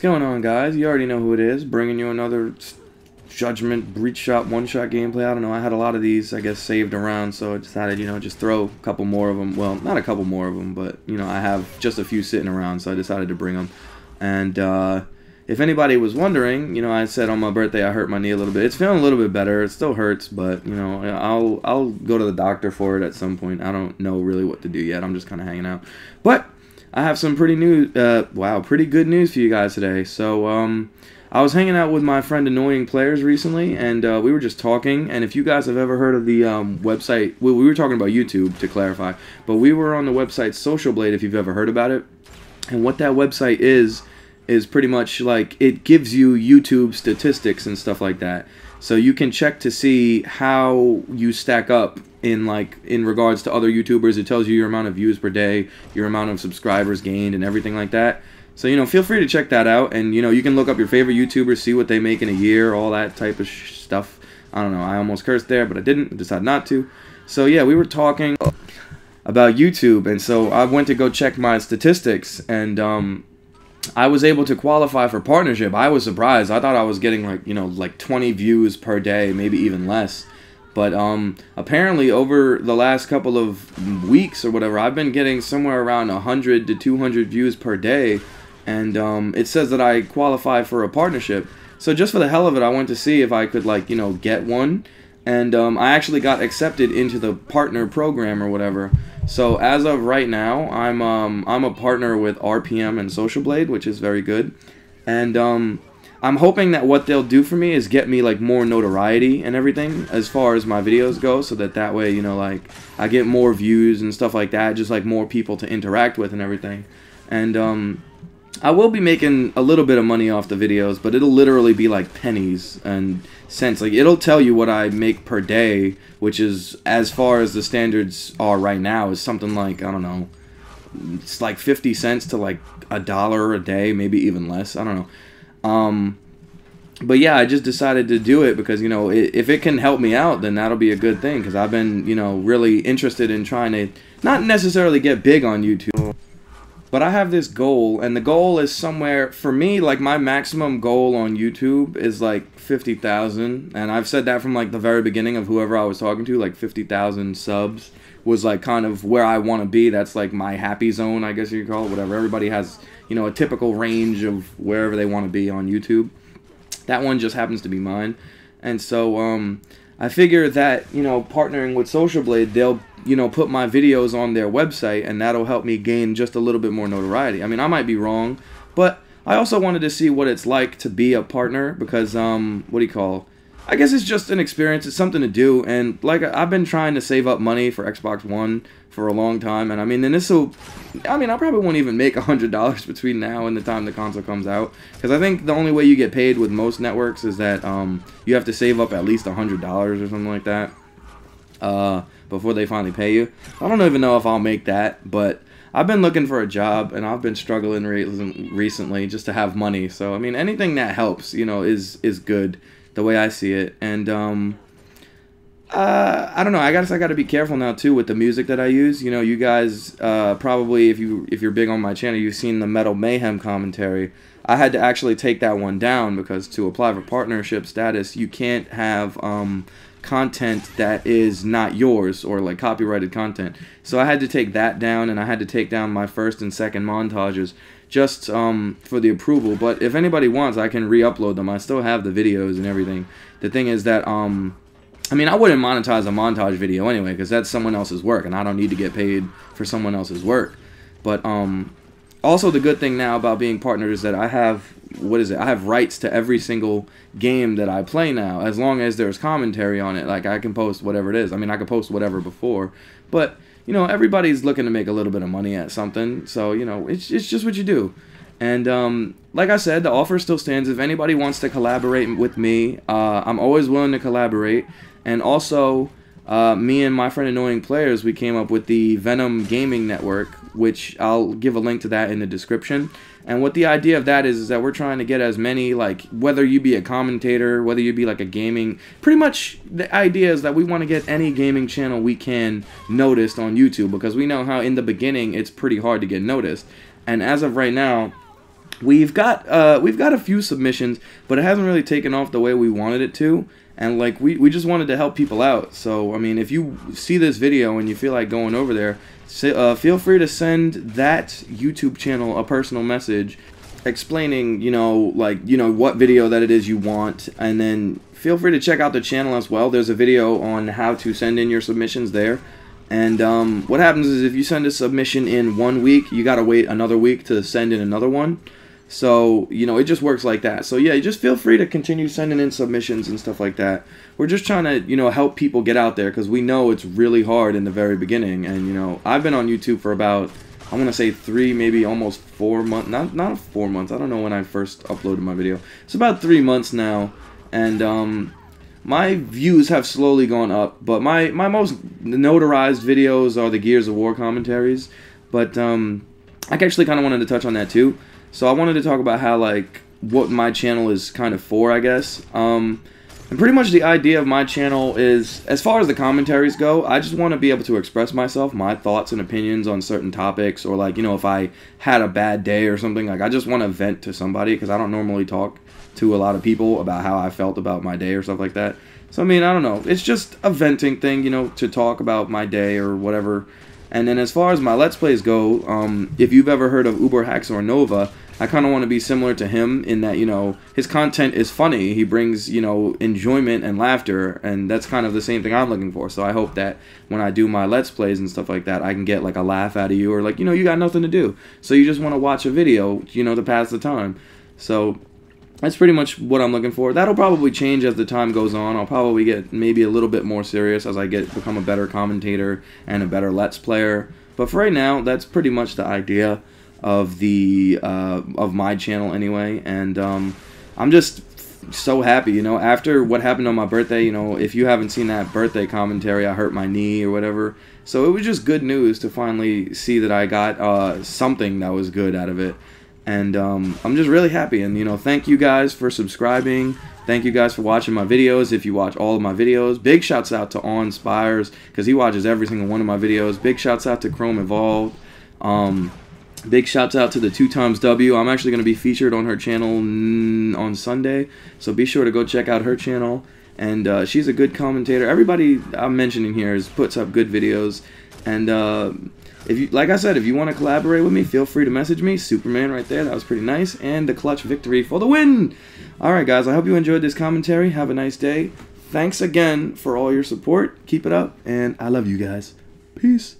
What's going on, guys? You already know who it is. Bringing you another Judgment Breechshot one-shot gameplay. I don't know. I had a lot of these, I guess, saved around, so I decided, you know, just throw a couple more of them. Well, not a couple more of them, but, you know, I have just a few sitting around, so I decided to bring them. And, uh, if anybody was wondering, you know, I said on my birthday I hurt my knee a little bit. It's feeling a little bit better. It still hurts, but you know, I'll I'll go to the doctor for it at some point. I don't know really what to do yet. I'm just kind of hanging out. But I have some pretty new, uh, wow, pretty good news for you guys today. So, um, I was hanging out with my friend Annoying Players recently, and uh, we were just talking. And if you guys have ever heard of the um, website, well, we were talking about YouTube to clarify, but we were on the website Social Blade. If you've ever heard about it, and what that website is is pretty much like it gives you YouTube statistics and stuff like that. So you can check to see how you stack up in like in regards to other YouTubers. It tells you your amount of views per day, your amount of subscribers gained, and everything like that. So you know, feel free to check that out, and you know, you can look up your favorite YouTubers, see what they make in a year, all that type of stuff. I don't know. I almost cursed there, but I didn't. I decided not to. So yeah, we were talking about YouTube, and so I went to go check my statistics, and um, I was able to qualify for partnership. I was surprised. I thought I was getting like, you know, like 20 views per day, maybe even less. But um, apparently, over the last couple of weeks or whatever, I've been getting somewhere around 100 to 200 views per day. And um, it says that I qualify for a partnership. So just for the hell of it, I went to see if I could, like, you know, get one. And um, I actually got accepted into the partner program or whatever. So as of right now, I'm um, I'm a partner with RPM and Social Blade, which is very good, and um, I'm hoping that what they'll do for me is get me like more notoriety and everything as far as my videos go, so that that way you know like I get more views and stuff like that, just like more people to interact with and everything, and um, I will be making a little bit of money off the videos, but it'll literally be like pennies and cents. Like it'll tell you what I make per day, which is as far as the standards are right now is something like I don't know. It's like 50 cents to like a dollar a day, maybe even less. I don't know. Um but yeah, I just decided to do it because you know if it can help me out, then that'll be a good thing. Because I've been you know really interested in trying to not necessarily get big on YouTube, but I have this goal, and the goal is somewhere for me. Like my maximum goal on YouTube is like fifty thousand, and I've said that from like the very beginning of whoever I was talking to. Like fifty thousand subs was like kind of where I want to be. That's like my happy zone, I guess you could call it. Whatever. Everybody has you know a typical range of wherever they want to be on YouTube. That one just happens to be mine, and so um, I figure that you know partnering with Social Blade, they'll you know, put my videos on their website and that'll help me gain just a little bit more notoriety. I mean, I might be wrong, but I also wanted to see what it's like to be a partner because, um, what do you call? I guess it's just an experience. It's something to do, and like I've been trying to save up money for Xbox One for a long time, and I mean, then this will. I mean, I probably won't even make a hundred dollars between now and the time the console comes out, because I think the only way you get paid with most networks is that um, you have to save up at least a hundred dollars or something like that. Uh, before they finally pay you. I don't even know if I'll make that, but I've been looking for a job and I've been struggling re- recently just to have money. So I mean, anything that helps, you know, is is good the way I see it. And um, uh, I don't know. I guess I got to be careful now too with the music that I use. You know, you guys uh, probably if you if you're big on my channel, you've seen the Metal Mayhem commentary. I had to actually take that one down because to apply for partnership status, you can't have um, content that is not yours or like copyrighted content. So I had to take that down and I had to take down my first and second montages just um, for the approval. But if anybody wants, I can re-upload them. I still have the videos and everything. The thing is that um, I mean, I wouldn't monetize a montage video anyway because that's someone else's work and I don't need to get paid for someone else's work. But um, also the good thing now about being partnered is that I have what is it? I have rights to every single game that I play now, as long as there's commentary on it. Like I can post whatever it is. I mean, I could post whatever before, but you know, everybody's looking to make a little bit of money at something. So you know, it's it's just what you do. And um, like I said, the offer still stands. If anybody wants to collaborate with me, uh, I'm always willing to collaborate. And also, uh, me and my friend Annoying Players, we came up with the Venom Gaming Network, which I'll give a link to that in the description. And what the idea of that is, is that we're trying to get as many, like, whether you be a commentator, whether you be like a gaming, pretty much the idea is that we want to get any gaming channel we can noticed on YouTube because we know how in the beginning it's pretty hard to get noticed. And as of right now, we've got uh, we've got a few submissions, but it hasn't really taken off the way we wanted it to. And like we, we just wanted to help people out. So I mean, if you see this video and you feel like going over there, uh, feel free to send that YouTube channel a personal message explaining, you know, like, you know, what video that it is you want. And then feel free to check out the channel as well. There's a video on how to send in your submissions there. And um, what happens is if you send a submission in one week, you got to wait another week to send in another one. So, you know, it just works like that. So, yeah, just feel free to continue sending in submissions and stuff like that. We're just trying to, you know, help people get out there because we know it's really hard in the very beginning. And, you know, I've been on YouTube for about I'm gonna say three, maybe almost four months. Not not four months. I don't know when I first uploaded my video. It's about three months now, and um, my views have slowly gone up. But my my most notarized videos are the Gears of War commentaries. But um, I actually kind of wanted to touch on that too. So I wanted to talk about how like what my channel is kind of for, I guess. Um, and pretty much the idea of my channel is, as far as the commentaries go, I just want to be able to express myself, my thoughts and opinions on certain topics, or like, you know, if I had a bad day or something, like I just want to vent to somebody because I don't normally talk to a lot of people about how I felt about my day or stuff like that. So, I mean, I don't know. It's just a venting thing, you know, to talk about my day or whatever. And then as far as my Let's Plays go, um, if you've ever heard of UberHaxorNova, I kind of want to be similar to him in that, you know, his content is funny. He brings, you know, enjoyment and laughter, and that's kind of the same thing I'm looking for. So I hope that when I do my Let's Plays and stuff like that, I can get, like, a laugh out of you, or, like, you know, you got nothing to do. So you just want to watch a video, you know, to pass the time. So that's pretty much what I'm looking for. That'll probably change as the time goes on. I'll probably get maybe a little bit more serious as I get become a better commentator and a better Let's Player. But for right now, that's pretty much the idea of the uh, of my channel anyway, and um, I'm just so happy. You know, after what happened on my birthday, you know, if you haven't seen that birthday commentary, I hurt my knee or whatever. So it was just good news to finally see that I got uh, something that was good out of it. And um, I'm just really happy. And, you know, thank you guys for subscribing. Thank you guys for watching my videos. If you watch all of my videos, big shouts out to On Spires because he watches every single one of my videos. Big shouts out to Chrome Evolved. Um, Big shouts out to the two times W. I'm actually going to be featured on her channel on Sunday, so be sure to go check out her channel. And uh, she's a good commentator. Everybody I'm mentioning here is puts up good videos. And uh, if you, like I said, if you want to collaborate with me, feel free to message me. Superman right there, that was pretty nice. And the clutch victory for the win. All right, guys, I hope you enjoyed this commentary. Have a nice day. Thanks again for all your support. Keep it up, and I love you guys. Peace.